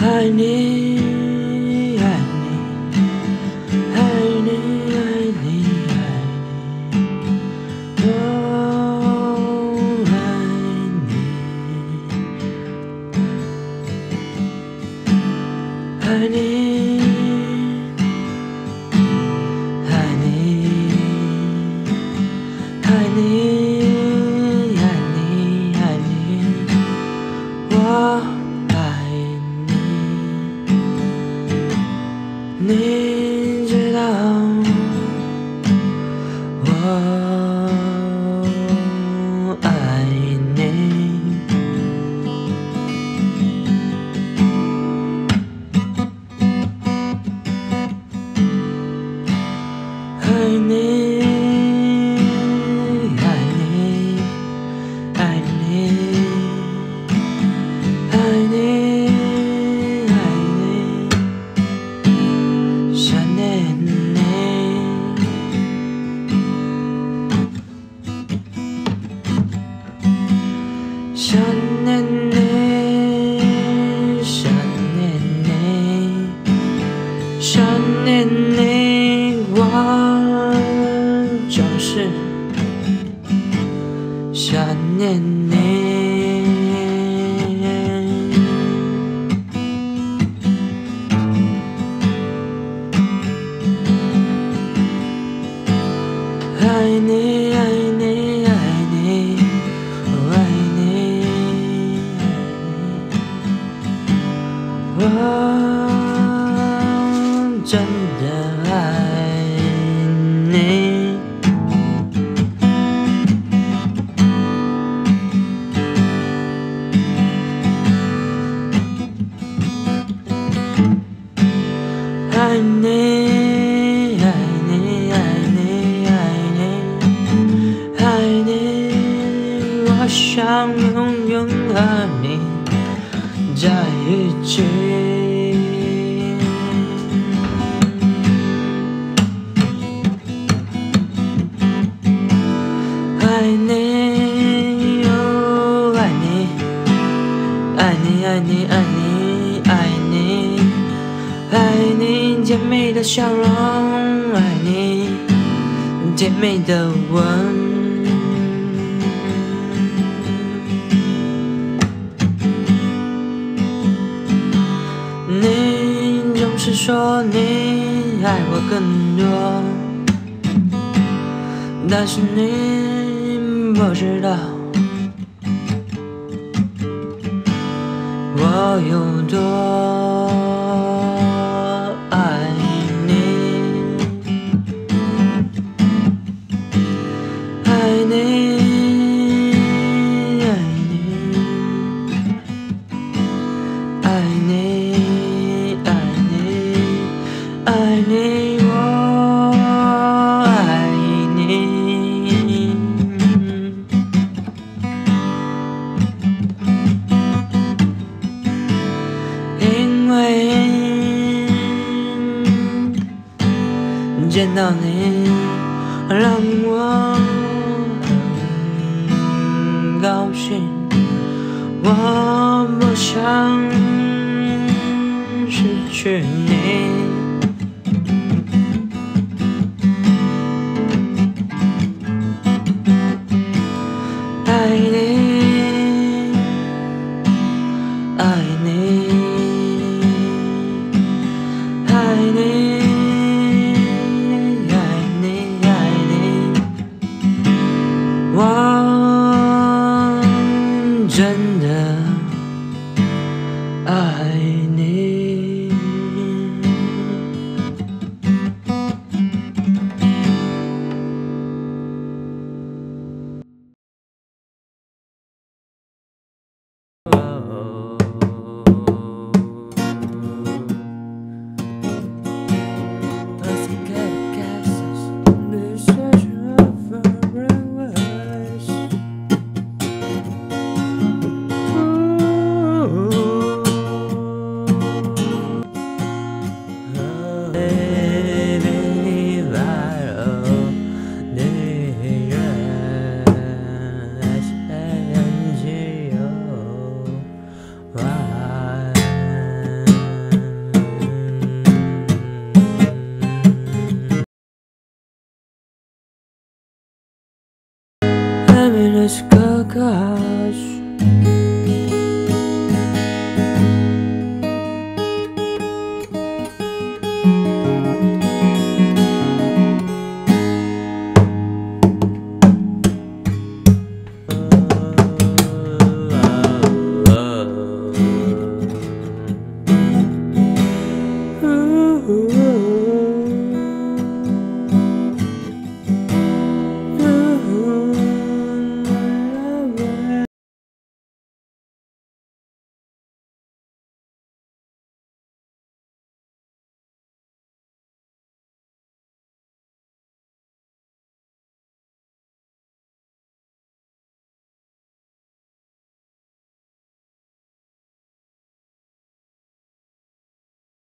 爱你，爱你，爱你，爱你，爱你，你，你，你。爱你，爱你，爱你，爱你，爱你，我想永远和你在一起。爱你，爱你，爱你，爱你，甜美的笑容，爱你甜美的吻。你总是说你爱我更多，但是你不知道我有多见到你，让我很高兴。我不想失去你。是哥哥啊